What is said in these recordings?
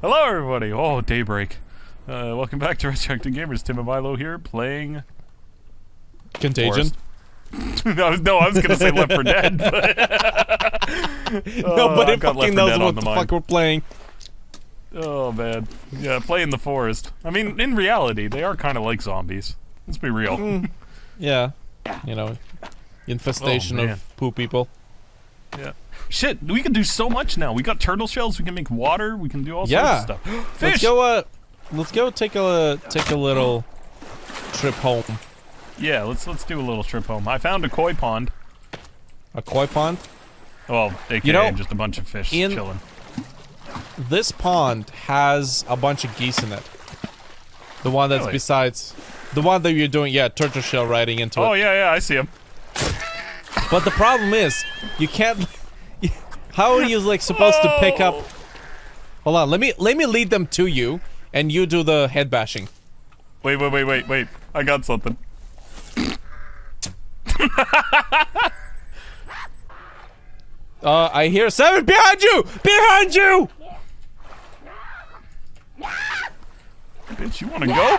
Hello, everybody. Oh, daybreak. Uh, welcome back to Retro Active Gamers. Tim and Milo here, playing. Contagion. No, I was- no, I was gonna say Left 4 Dead, but Nobody got Left 4 fucking knows what the the mind. fuck we're playing. Oh man, yeah, play in the forest. I mean, in reality, they are kind of like zombies. Let's be real. Mm. Yeah. You know, infestation Oh, of poo people. Yeah. Shit, we can do so much now. We got turtle shells. We can make water. We can do all Yeah. sorts of stuff. Let's Fish. go. Uh, let's go take a take a little trip home. Yeah, let's let's do a little trip home. I found a koi pond. A koi pond. Well, aka You know, just a bunch of fish in- chilling. This pond has a bunch of geese in it. The one that's Really? besides the one that you're doing. Yeah, turtle shell riding into Oh it. yeah, yeah, I see him. But the problem is, you can't. How are you like supposed to pick up? Oh. Hold on. Let me let me lead them to you, and you do the head bashing. Wait, wait, wait, wait, wait. I got something. Uh, I hear seven behind you! Behind you! Bitch, you wanna go?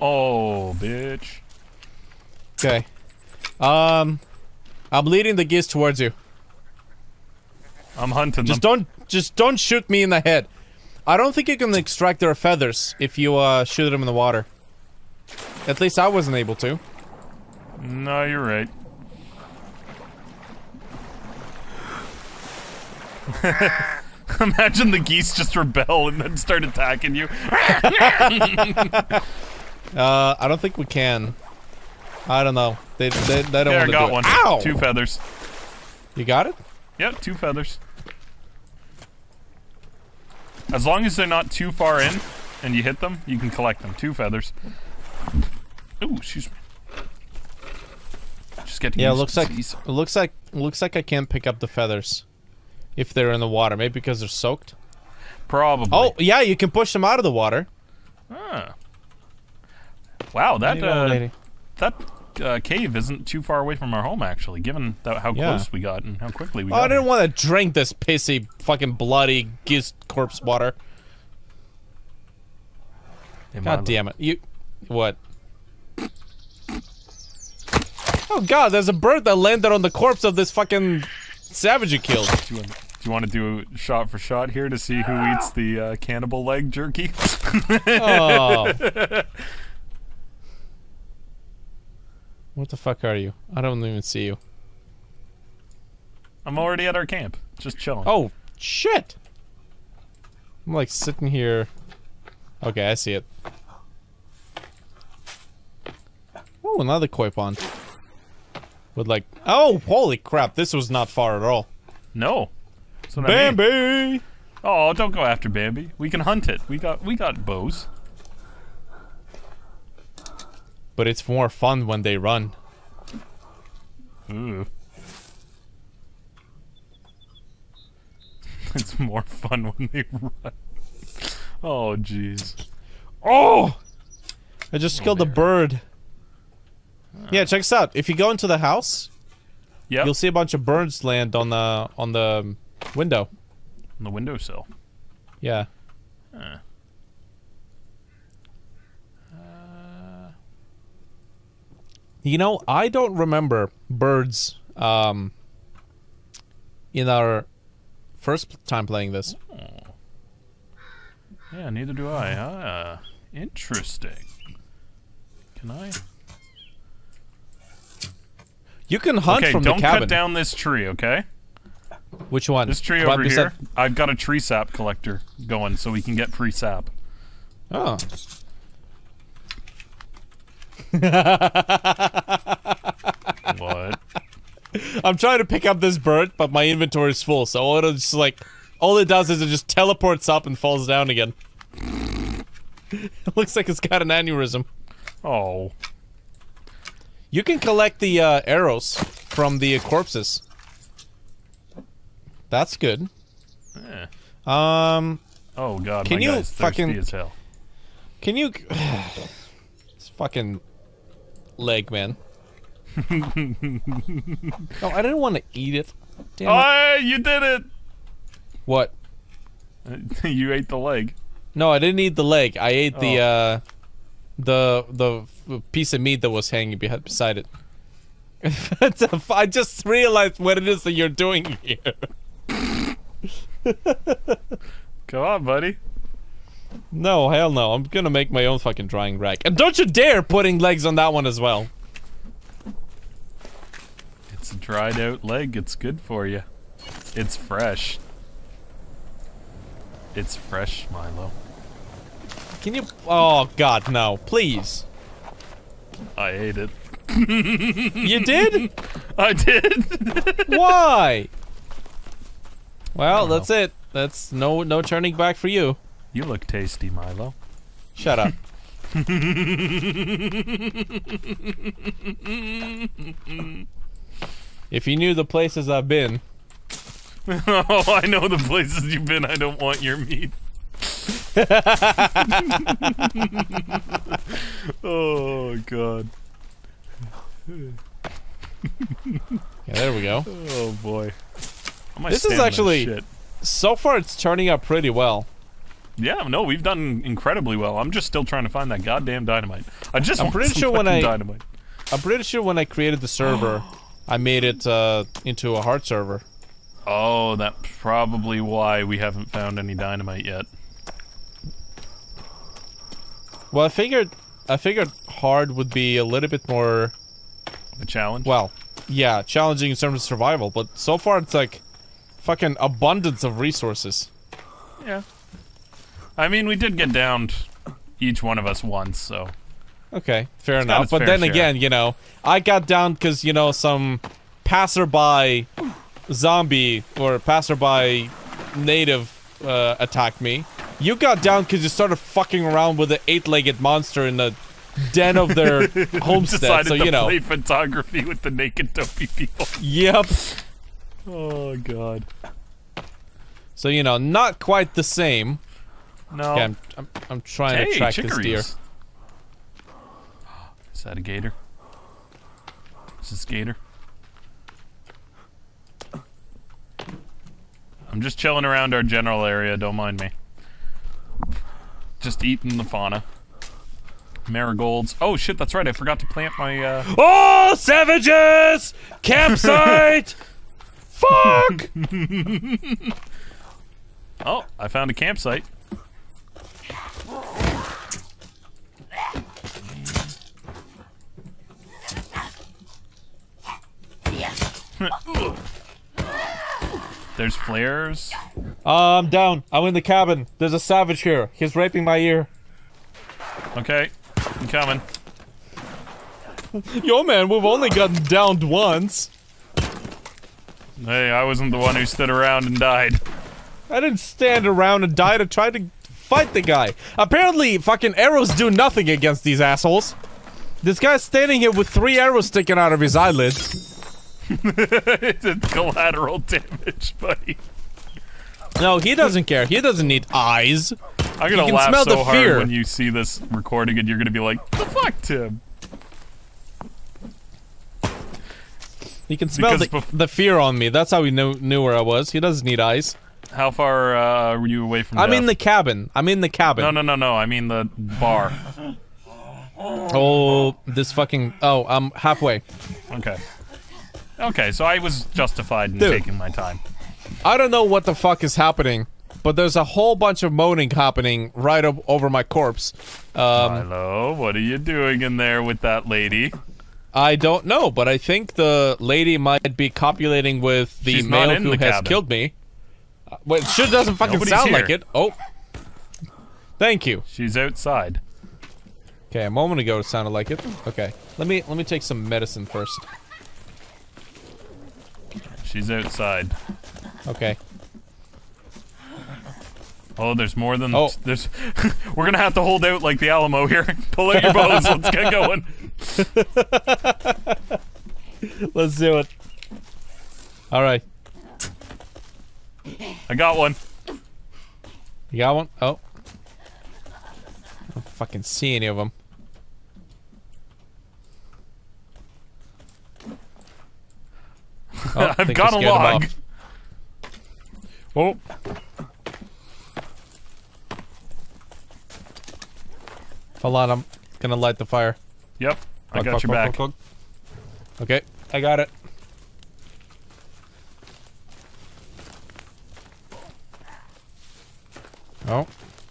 Oh, bitch. Okay. Um, I'm leading the geese towards you. I'm hunting Just them. don't, just don't shoot me in the head. I don't think you can extract their feathers if you uh, shoot them in the water. At least I wasn't able to. No, you're right. Imagine the geese just rebel and then start attacking you. Uh, I don't think we can. I don't know. They they, they don't want to got do one. Ow! Two feathers. You got it? Yep, two feathers. As long as they're not too far in and you hit them, you can collect them. Two feathers. Ooh, excuse me. Just get Yeah, looks like it looks like looks like I can't pick up the feathers if they're in the water. Maybe because they're soaked. Probably. Oh yeah, you can push them out of the water. Ah. Wow, that There you go, uh, that uh, cave isn't too far away from our home, actually. Given that, how Yeah. close we got and how quickly we Oh, got. I didn't want to drink this pissy, fucking bloody goose corpse water. Hey, God damn it! You, what? Oh God, there's a bird that landed on the corpse of this fucking savage you killed. Do you, want, do you want to do shot for shot here to see who eats the uh, cannibal leg jerky? Oh. What the fuck are you? I don't even see you. I'm already at our camp, just chilling. Oh, shit! I'm like sitting here. Okay, I see it. Oh, another koi pond. With like, oh, holy crap! This was not far at all. No. That's what I mean. Bambi. Oh, don't go after Bambi. We can hunt it. We got we got bows. But it's more fun when they run. Ooh. it's more fun when they run. Oh, jeez. Oh! I just killed a bird. Yeah, check this out. If you go into the house, Yep. you'll see a bunch of birds land on the on the window. on the windowsill. Yeah. Huh. You know, I don't remember birds um in our first time playing this. Yeah, neither do I. Ah, interesting. Can I? You can hunt okay, from don't cut down this tree, okay? Which one? This tree over here. I've got a tree sap collector going, so we can get free sap. Oh. What? I'm trying to pick up this bird, but my inventory is full, so it'll just like all it does is it just teleports up and falls down again. it looks like it's got an aneurysm. Oh. You can collect the uh, arrows from the corpses. That's good. Eh. Um, Oh god, Can you fucking- as hell. Can you? It's fucking leg, man. no, I didn't want to eat it. Damn it. Oh, you did it! What? you ate the leg. No, I didn't eat the leg. I ate the Oh. uh, the the piece of meat that was hanging beside it. It's a f- I just realized what it is that you're doing here. Come on, buddy. No, hell no. I'm gonna make my own fucking drying rack. And don't you dare putting legs on that one as well. It's a dried out leg. It's good for you. It's fresh. It's fresh, Milo. Can you? Oh God, no! Please. I ate it. You did? I did. Why? Well, don't know. that's it. That's no no turning back for you. you look tasty, Milo. Shut up. if you knew the places I've been, oh, I know the places you've been. I don't want your meat. oh god. yeah, there we go. Oh boy. This is actually- shit. So far, it's turning out pretty well. Yeah, no, we've done incredibly well. I'm just still trying to find that goddamn dynamite. I just I'm pretty sure when I- dynamite. I'm pretty sure when I created the server, I made it uh, into a hard server. Oh, that's probably why we haven't found any dynamite yet. Well, I figured, I figured hard would be a little bit more, a challenge. well, yeah, challenging in terms of survival. But so far, it's like fucking abundance of resources. yeah. I mean, we did get downed, each one of us once, so Okay, fair got enough. But fair then share. again, you know, I got down because you know some passerby zombie or passerby native uh, attacked me. You got down because you started fucking around with an eight-legged monster in the den of their homestead. decided So to you know, play photography with the naked dopey people. yep. Oh god. So you know, not quite the same. No. Okay, I'm, I'm, I'm trying hey, to track this deer. Is that a gator? Is this gator? I'm just chilling around our general area, don't mind me. Just eating the fauna. Marigolds. Oh shit, that's right, I forgot to plant my uh Oh, savages! Campsite! Fuck! Oh, I found a campsite. There's flares. Uh, I'm down. I'm in the cabin. There's a savage here. He's raping my ear. Okay, I'm coming. Yo, man, we've only gotten downed once. Hey, I wasn't the one who stood around and died. I didn't stand around and die to try to fight the guy. Apparently, fucking arrows do nothing against these assholes. This guy's standing here with three arrows sticking out of his eyelids. it's a collateral damage, buddy. No, he doesn't care. He doesn't need eyes. I'm gonna laugh smell so the hard when you see this recording and you're gonna be like, the fuck, Tim? He can smell the, the fear on me. That's how he knew, knew where I was. He doesn't need eyes. How far uh, were you away from I'm death? in the cabin. I'm in the cabin. No, no, no, no. I mean the bar. Oh, this fucking. Oh, I'm halfway. Okay. Okay, so I was justified in Dude. taking my time. I don't know what the fuck is happening, but there's a whole bunch of moaning happening right up over my corpse. Um, Hello, what are you doing in there with that lady? I don't know, but I think the lady might be copulating with the She's male who the has cabin. killed me. Uh, Well, it sure doesn't fucking Nobody's sound here. like it. Oh. Thank you. She's outside. Okay, a moment ago it sounded like it. Okay. Let me let me take some medicine first. She's outside. Okay. Oh, there's more than Oh. there's. We're gonna have to hold out like the Alamo here. Pull out your bows. Let's get going. Let's do it. All right. I got one. You got one? Oh. I don't fucking see any of them. Oh, I've got a log. Oh, Hold on, I'm gonna light the fire. yep. I got your back. Okay, I got it. Oh.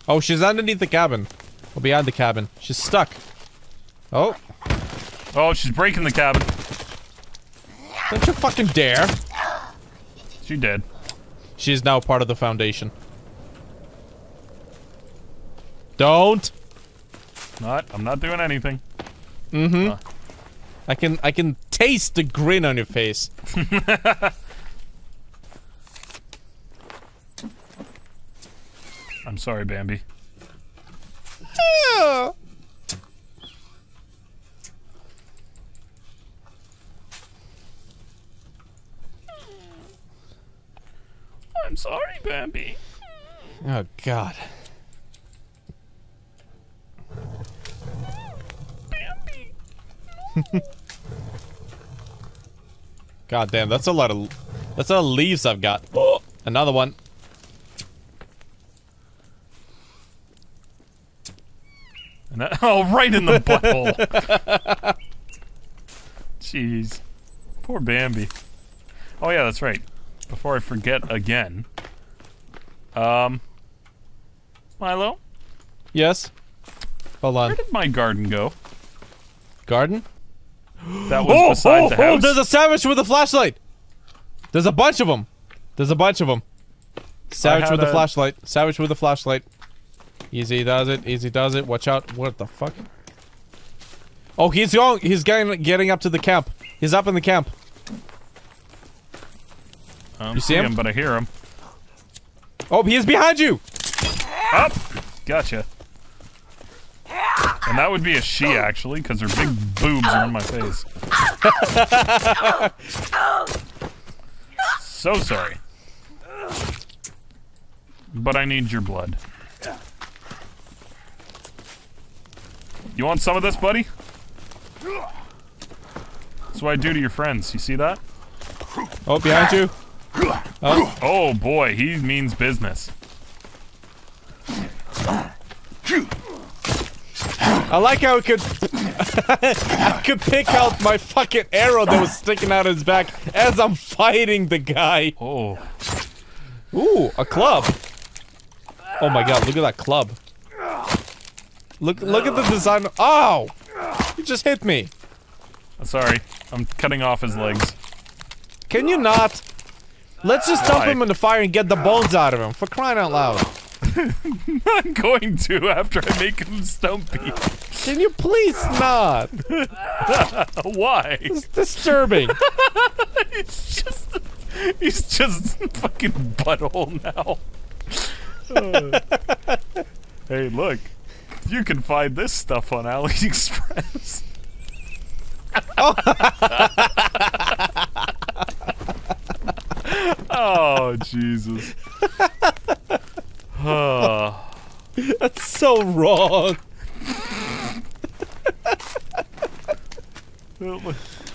Oh, she's underneath the cabin. Or behind the cabin. She's stuck. Oh, Oh, she's breaking the cabin. don't you fucking dare. She did. She is now part of the foundation. Don't. Not. I'm not doing anything. Mm-hmm. I can I can taste the grin on your face. I'm sorry, Bambi. I'm sorry, Bambi. Oh god. God damn, that's a lot of that's a lot of leaves I've got. Oh, another one. And that, oh, right in the butthole. Jeez. Poor Bambi. Oh yeah, that's right. Before I forget again. Um Milo, Yes. Hold on. where did my garden go? Garden? That was beside the oh, there's a savage with a flashlight. There's a bunch of them. There's a bunch of them. Savage with a a- flashlight. Savage with a flashlight. Easy does it. Easy does it. Watch out. What the fuck? Oh, he's going. He's getting getting up to the camp. He's up in the camp. I don't You see him? him, but I hear him. Oh, he is behind you. Up! Gotcha. And that would be a she, actually, because her big boobs are in my face. so sorry. But I need your blood. You want some of this, buddy? That's what I do to your friends. You see that? Oh, behind you. Oh oh boy, he means business. I like how it could. I could pick out my fucking arrow that was sticking out of his back as I'm fighting the guy. Oh, Ooh, a club. Oh my god, look at that club. Look look at the design. Oh! You just hit me. I'm sorry. I'm cutting off his legs. Can you not? Let's just dump Why? him in the fire and get the bones out of him. For crying out loud. I'm going to after I make him stumpy. Can you please not? Why? It's disturbing. It's just he's just fucking butthole now. Uh, hey, look. You can find this stuff on AliExpress. oh Jesus. Oh. That's so wrong.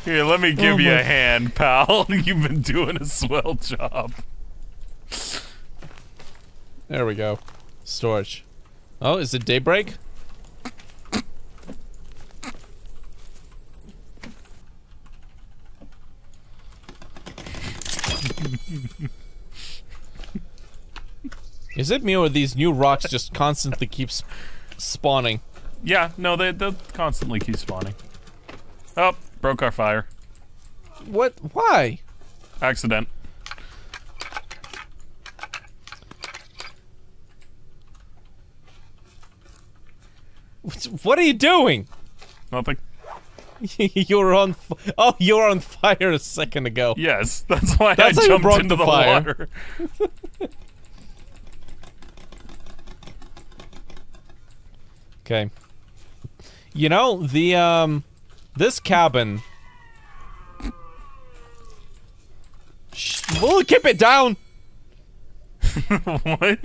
Here, let me give Oh you a hand, pal. You've been doing a swell job. There we go. Storage. Oh, is it daybreak? Is it me or these new rocks just constantly keep sp- spawning? Yeah, no, they they constantly keep spawning. Oh, broke our fire. What? Why? Accident. What are you doing? Nothing. you were on. F- oh, you were on fire a second ago. Yes, that's why That's I jumped into the the, fire. water. Okay. You know the um, this cabin. Shh, we'll keep it down. what?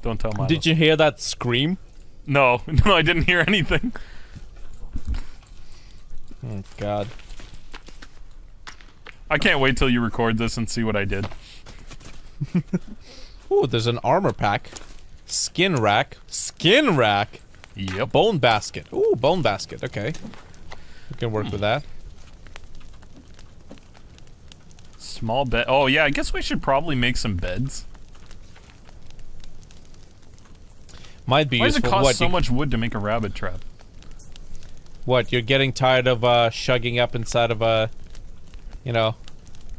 Don't tell Milo. Did you hear that scream? No, no, I didn't hear anything. Oh God. I can't wait till you record this and see what I did. Ooh, there's an armor pack. Skin rack. Skin rack. Yep. Bone basket. Ooh, bone basket. Okay. We can work with that. Small bed. Oh yeah, I guess we should probably make some beds. Might be Why does it cost what, so much wood to make a rabbit trap? what, you're getting tired of uh shugging up inside of a you know,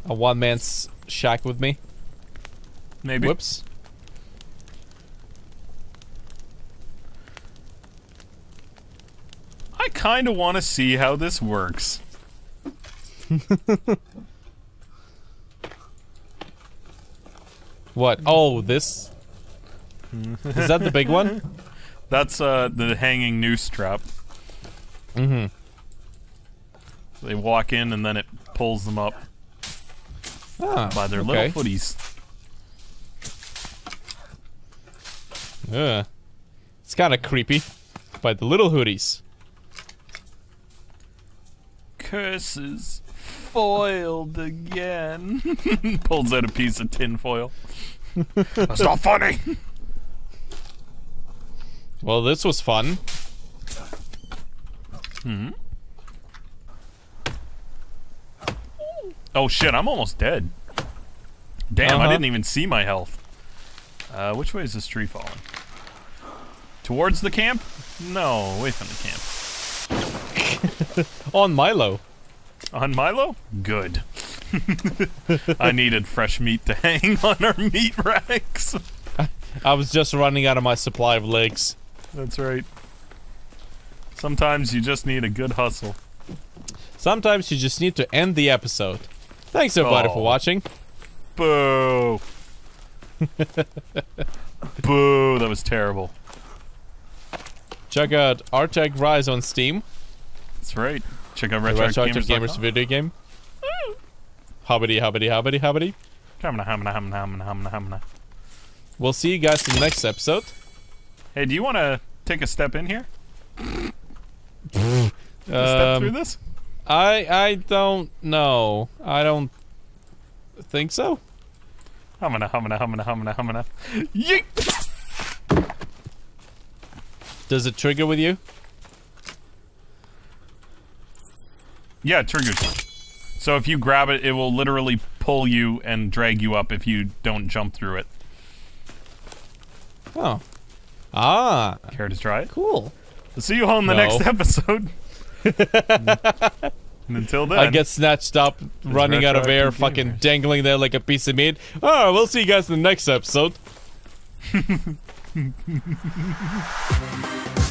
a one man's shack with me? Maybe. Whoops. I kind of want to see how this works. What? Oh, this Is that the big one? That's uh the hanging noose trap. Mm-hmm. They walk in and then it pulls them up Ah, by their okay. little footies. Yeah. It's kind of creepy. By the little hoodies. Curses foiled again. Pulls out a piece of tin foil. That's not funny. Well, this was fun. Hmm. Oh shit, I'm almost dead. Damn, I Uh-huh. didn't even see my health. Uh, which way is this tree falling? Towards the camp? No, away from the camp. On Milo. On Milo? Good. I needed fresh meat to hang on our meat racks. I was just running out of my supply of legs. That's right. Sometimes you just need a good hustle. Sometimes you just need to end the episode. Thanks everybody for Oh. watching. Boo. Boo, that was terrible. Check out Artec Rise on Steam. That's right. Check out Retro Active Gamers video game. Hobbity, hobbity, hobbity, hobbity. Hamna, hamna, hamna, hamna, hamna, hamna. We'll see you guys in the next episode. Hey, do you want to take a step in here? A step through Um, this? I I don't know. I don't think so. Hamna, hamna, hamna, hamna, hamna. Yeet! Does it trigger with you? Yeah, triggers. So if you grab it, it will literally pull you and drag you up if you don't jump through it. Oh. Ah, Care to try it? cool. See you all in the No. next episode. and until then, I get snatched up, running out of air, fucking dangling there like a piece of meat. Oh, we'll see you guys in the next episode.